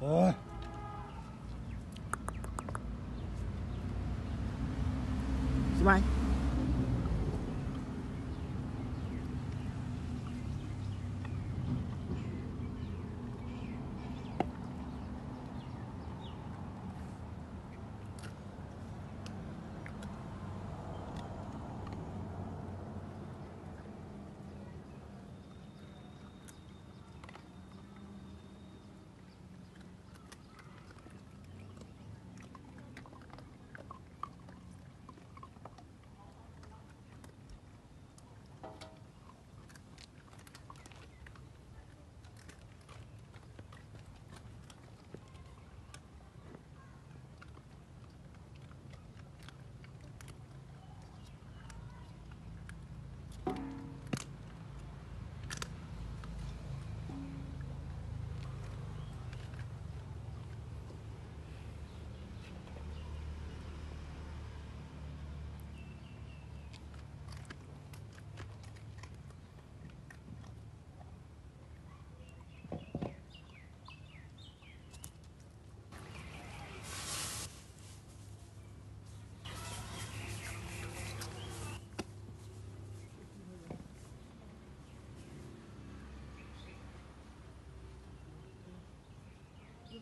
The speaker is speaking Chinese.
什么？